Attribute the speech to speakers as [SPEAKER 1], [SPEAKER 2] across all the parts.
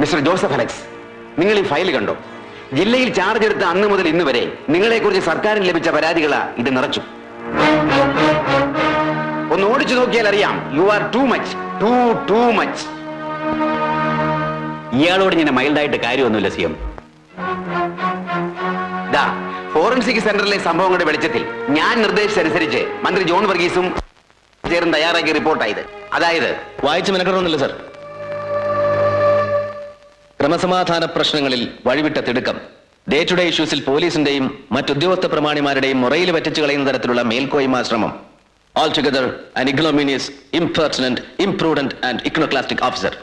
[SPEAKER 1] Mister Joseph Alex നിങ്ങൾ ഈ file കണ്ടോ? ജില്ലയിൽ ചാർജ് എടുത്ത അന്ന് മുതൽ ഇന്ന് വരെ നിങ്ങളെക്കുറിച്ച് സർക്കാരിന് ലഭിച്ച പരാതികളാ ഇത് നിറച്ചു. ഒന്ന് ഓടിച്ചു നോക്കിയാൽ അറിയാം you are too much too too much ഇയാളോട് ഇങ്ങനെ മൈൽഡായിട്ട് കാര്യമൊന്നുമില്ല സി എം. ദാ ഫോറൻസിക് സെന്ററിലെ സംഭവങ്ങളുടെ വെളിച്ചത്തിൽ ഞാൻ നിർദ്ദേശിച്ചനുസരിച്ച് മന്ത്രി ജോൺ വർഗീസും ചേർന്ന് തയ്യാറാക്കിയ റിപ്പോർട്ടായത് അതായത്
[SPEAKER 2] വായിച്ചു മെനക്കണമെന്നില്ല സർ ക്രമസമാധാന പ്രശ്നങ്ങളിൽ വഴിവിട്ട തിടുക്കം. ഡേ ടു ഡേ ഇഷ്യൂസിൽ പോലീസിന്റെയും മറ്റുദ്യോഗസ്ഥ പ്രമാണിമാരുടെയും മുറയിൽ വറ്റിച്ചു കളയുന്ന തരത്തിലുള്ള മേൽക്കോയ്മ ശ്രമം. All together and ignominious impertinent imprudent and iconoclastic officer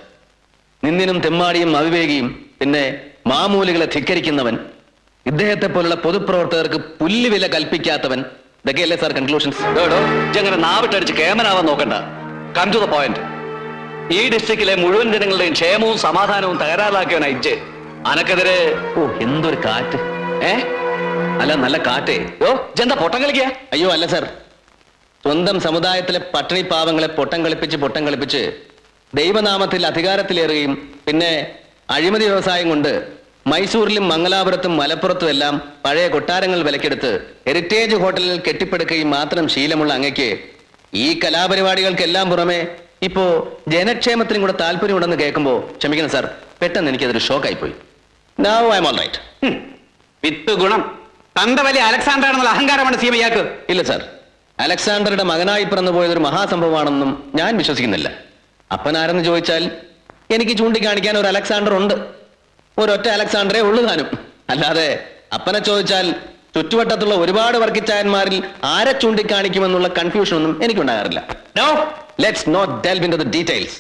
[SPEAKER 2] നിന്നിനും തെമ്മാടിയും അവിവേകിയും പിന്നെ മാമൂലികളെ ധിക്കരിക്കുന്നവൻ ഇദ്ദേഹത്തെ പോലുള്ള പൊതുപ്രവർത്തകർക്ക് പുല്ലുവില കൽപ്പിക്കാത്തവൻ ഇതൊക്കെയല്ലേ സാർ കൺക്ലൂഷൻസ്
[SPEAKER 3] നാവിട്ടടിച്ച് കേമനാവാൻ നോക്കണ്ട. കം ടു ദ പോയിന്റ് ഈ ഡിസ്ട്രിക്റ്റിലെ മുഴുവൻ ജനങ്ങളുടെയും ക്ഷേമവും സമാധാനവും തകരാറിലാക്കിയവൻ അയച്ച് അനക്കെതിരെ
[SPEAKER 2] ഓ എന്തൊരു കാറ്റ്. ഏ? അല്ല നല്ല കാറ്റേ.
[SPEAKER 3] ഓ ജന്ത പൊട്ടം കളിക്കുക
[SPEAKER 2] അയ്യോ അല്ല സർ. സ്വന്തം സമുദായത്തിലെ പട്ടിണി പാവങ്ങളെ പൊട്ടം കളിപ്പിച്ച് പൊട്ടം കളിപ്പിച്ച് ദൈവനാമത്തിൽ അധികാരത്തിലേറുകയും പിന്നെ അഴിമതി വ്യവസായം കൊണ്ട് മൈസൂരിലും മംഗലാപുരത്തും മലപ്പുറത്തും എല്ലാം പഴയ കൊട്ടാരങ്ങൾ വിലക്കെടുത്ത് ഹെറിറ്റേജ് ഹോട്ടലിൽ കെട്ടിപ്പടുക്കുകയും മാത്രം ശീലമുള്ള അങ്ങയ്ക്ക് ഈ കലാപരിപാടികൾക്കെല്ലാം പുറമെ ഇപ്പോ ജനക്ഷേമത്തിനും കൂടെ താല്പര്യമുണ്ടെന്ന് കേൾക്കുമ്പോൾ ക്ഷമിക്കണം സാർ പെട്ടെന്ന് എനിക്കതൊരു ഷോക്കായി പോയി now I am all right
[SPEAKER 1] with ഗുണം തന്ത വലിയ അലക്സാണ്ടർ ആണെന്നുള്ള അഹങ്കാരമാണ് സി എം ഇയാൾക്ക്.
[SPEAKER 2] ഇല്ല സാർ അലക്സാണ്ടറുടെ മകനായി പിറന്നു പോയതൊരു മഹാസംഭവമാണെന്നും ഞാൻ വിശ്വസിക്കുന്നില്ല. അപ്പനാരെന്ന് ചോദിച്ചാൽ എനിക്ക് ചൂണ്ടിക്കാണിക്കാൻ ഒരു അലക്സാണ്ടർ ഉണ്ട്. ഒരൊറ്റ അലക്സാണ്ടറേ ഉള്ളു താനും. അല്ലാതെ അപ്പനെ ചോദിച്ചാൽ ചുറ്റുവട്ടത്തുള്ള ഒരുപാട് വർക്കിച്ചായന്മാരിൽ ആരെ ചൂണ്ടിക്കാണിക്കുമെന്നുള്ള കൺഫ്യൂഷൻ ഒന്നും എനിക്കുണ്ടാകാറില്ല. Let's not delve into the details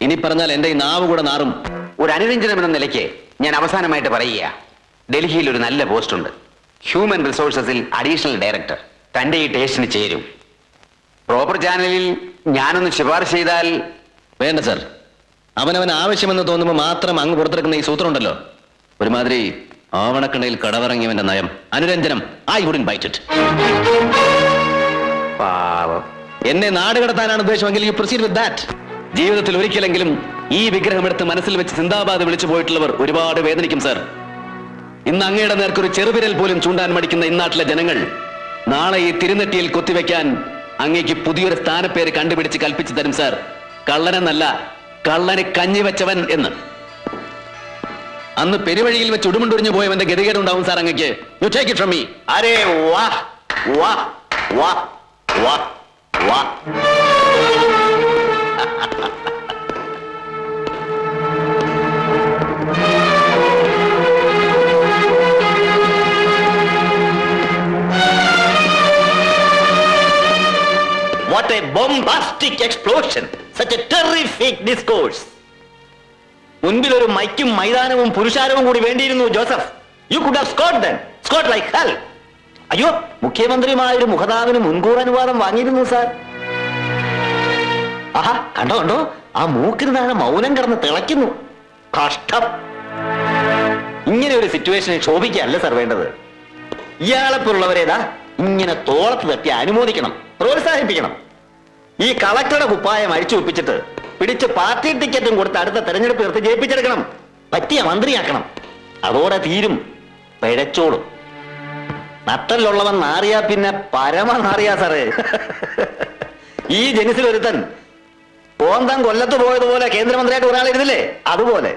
[SPEAKER 2] ഇനി പറഞ്ഞാൽ എന്റെ ഈ നാവ് കൂടെ നാറും.
[SPEAKER 1] ഒരു അനുരഞ്ജനം എന്ന നിലയ്ക്ക് ഞാൻ അവസാനമായിട്ട് പറയുക ഡൽഹിയിൽ ഒരു നല്ല പോസ്റ്റ് ഉണ്ട്. ഹ്യൂമൻ റിസോഴ്സസിൽ അഡീഷണൽ ഡയറക്ടർ തന്റെ ഈ ടേസ്റ്റിന് ചേരും. പ്രോപ്പർ ചാനലിൽ ഞാനൊന്ന് ശുപാർശ ചെയ്താൽ
[SPEAKER 2] വേണ്ട സർ അവനവൻ ആവശ്യമെന്ന് തോന്നുമ്പോൾ മാത്രം അങ്ങ് പുറത്തെടുക്കുന്ന ഈ സൂത്രം ഉണ്ടല്ലോ. ഒരുമാതിരി ആവണക്കണ്ണയിൽ കടവറങ്ങിയവന്റെ നയം. അനുരഞ്ജനം. ഐ വുഡിൻ ബൈറ്റ് ഇറ്റ്
[SPEAKER 1] പാവം.
[SPEAKER 2] എന്നെ നാട് കടത്താനാണ് ഉദ്ദേശമെങ്കിൽ യു പ്രൊസീഡ് വിത്ത് ദാറ്റ് ജീവിതത്തിൽ ഒരിക്കലെങ്കിലും ഈ വിഗ്രഹം എടുത്ത് മനസ്സിൽ വെച്ച് സിന്ദാബാദ് വിളിച്ചു പോയിട്ടുള്ളവർ ഒരുപാട് വേദനിക്കും സർ ഇന്ന് അങ്ങയുടെ നേർക്കൊരു ചെറുവിരൽ പോലും ചൂണ്ടാൻ മടിക്കുന്ന ഇന്നാട്ടിലെ ജനങ്ങൾ നാളെ ഈ തിരുനെറ്റിയിൽ കൊത്തിവെക്കാൻ അങ്ങേക്ക് പുതിയൊരു സ്ഥാനപ്പേര് കണ്ടുപിടിച്ച് കൽപ്പിച്ചു തരും സർ കള്ളനെന്നല്ല കള്ളന് കഞ്ഞി വെച്ചവൻ എന്ന്. അന്ന് പെരുവഴിയിൽ വെച്ച് ഉടുമുണ്ടൊരിഞ്ഞു പോയവന്റെ ഗതികേടുണ്ടാവും സാർ അങ്ങക്ക്. You take it from me
[SPEAKER 1] അരേ വാ വാ വാ വാ. വാ
[SPEAKER 3] What a bombastic explosion! Such a terrific discourse! മുൻപിൽ ഒരു മൈക്കും മൈതാനവും പുരുഷാരവും കൂടി വേണ്ടിയിരുന്നു Joseph you could have scored then scored like hell അയ്യോ മുഖ്യമന്ത്രിയുമായ ഒരു മുഖതാവിന് മുൻകൂർ അനുവാദം വാങ്ങിയിരുന്നു സാർ. ആഹാ കണ്ടോ കണ്ടോ? ആ മൂക്കിന് താഴെ മൗനം കിടന്ന് തിളയ്ക്കുന്നു. കഷ്ടം. ഇങ്ങനെ ഒരു സിറ്റുവേഷനിൽ ക്ഷോഭിക്കല്ല സാർ വേണ്ടത്. ഇയാളെപ്പോലുള്ളവരേതാ ഇങ്ങനെ തോളത്ത് തട്ടി അനുമോദിക്കണം പ്രോത്സാഹിപ്പിക്കണം. ഈ കളക്ടറുടെ കുപ്പായം അഴിച്ചു ഒപ്പിച്ചിട്ട് പിടിച്ച് പാർട്ടി ടിക്കറ്റും കൊടുത്ത് അടുത്ത തെരഞ്ഞെടുപ്പ് നിർത്തി ജയിപ്പിച്ചെടുക്കണം. പറ്റിയ മന്ത്രിയാക്കണം. അതോടെ തീരും. പിഴച്ചോളും. നട്ടലുള്ളവൻ നാറിയാ പിന്നെ പരമ നാറിയാ സാറേ. ഈ ജനിസിൽ ഒരുത്തൻ പോന്തം കൊല്ലത്ത് പോയതുപോലെ കേന്ദ്രമന്ത്രിയായിട്ട് ഒരാളിരുന്നില്ലേ അതുപോലെ.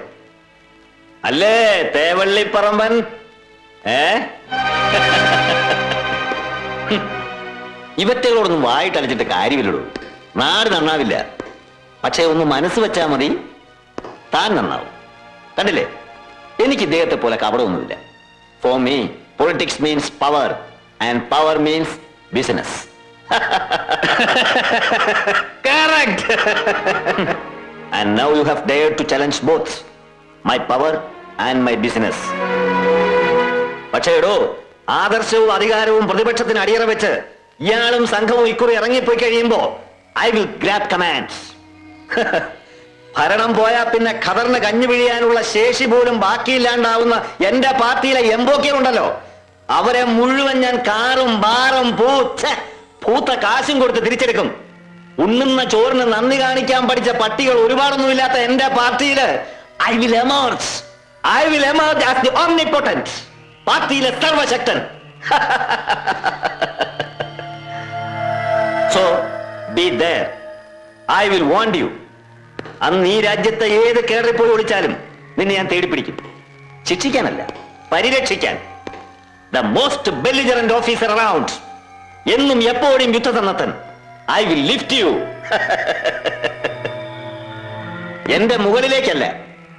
[SPEAKER 3] അല്ലേ തേവള്ളിപ്പറമ്പൻ? ഏ? ഇവറ്റകളോടൊന്നും വായിട്ടടിച്ചിട്ട് കാര്യമില്ലടൂ. നാട് നന്നാവില്ല. പക്ഷേ ഒന്ന് മനസ്സ് വെച്ചാൽ മതി. താൻ നന്നാവും. കണ്ടില്ലേ? എനിക്ക് ഇദ്ദേഹത്തെ പോലെ കപടമൊന്നുമില്ല. For me politics means power and power means business and now you have dare to challenge both my power and my business പക്ഷേ എടോ ആദർശവും അധികാരവും പ്രതിപക്ഷത്തിന് അടിയറ വെച്ച് ഇയാളും സംഘവും ഇക്കുറി ഇറങ്ങിപ്പോയി കഴിയുമ്പോ ഐ വിൽ ഗ്രാപ് കമാൻഡ്സ് ഭരണം പോയാൽ പിന്നെ ഖദറിന് കഞ്ഞു പിഴിയാനുള്ള ശേഷി പോലും ബാക്കിയില്ലാണ്ടാവുന്ന എന്റെ പാർട്ടിയിലെ എംബോക്കികളുണ്ടല്ലോ അവരെ മുഴുവൻ ഞാൻ കാറും ബാറും പൂച്ച പൂത്ത കാശും കൊടുത്ത് തിരിച്ചെടുക്കും. ഉണ്ണുന്ന ചോറിന് നന്ദി കാണിക്കാൻ പഠിച്ച പട്ടികൾ ഒരുപാടൊന്നുമില്ലാത്ത എന്റെ പാർട്ടിയിൽ I will emerge I will emerge as the omnipotence പാർട്ടിയിലെ സർവശക്തൻ. So be there I will want you അന്ന് ഈ രാജ്യത്തെ ഏത് കേറി പോയി ഒളിച്ചാലും നിന്നെ ഞാൻ തേടിപ്പിടിക്കും. ശിക്ഷിക്കാനല്ല പരിരക്ഷിക്കാൻ. The most belligerent officer around എന്നും എപ്പോഴും യുദ്ധസന്നദ്ധൻ. ഐ വിൽ ലിഫ്റ്റ് യു എന്റെ മുകളിലേക്കല്ല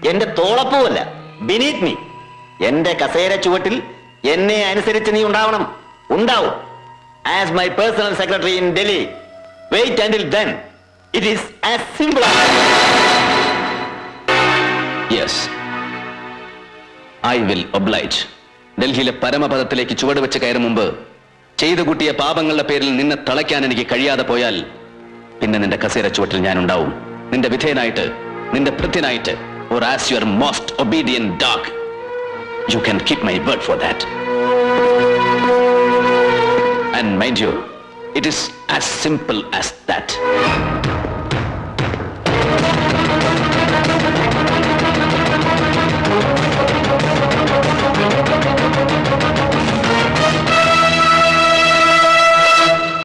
[SPEAKER 3] എന്റെ തോളപ്പുമല്ല. ബിനീത് മീ എന്റെ കസേര ചുവട്ടിൽ എന്നെ അനുസരിച്ച് നീ ഉണ്ടാവണം. ഉണ്ടാവും. As my personal secretary in Delhi wait ആൻഡിൽ then it is as simple
[SPEAKER 2] yes I will oblige ഡൽഹിയിലെ പരമപദത്തിലേക്ക് ചുവട് വെച്ച് കയറും മുമ്പ് ചെയ്തു കൂട്ടിയ പാപങ്ങളുടെ പേരിൽ നിന്നെ തളയ്ക്കാൻ എനിക്ക് കഴിയാതെ പോയാൽ പിന്നെ നിന്റെ കസേര ചുവട്ടിൽ ഞാൻ ഉണ്ടാവും നിന്റെ വിധേയനായിട്ട് നിന്റെ ഭൃത്യനായിട്ട് or as your most obedient dog you can keep my word for that. And mind you it is as simple as that.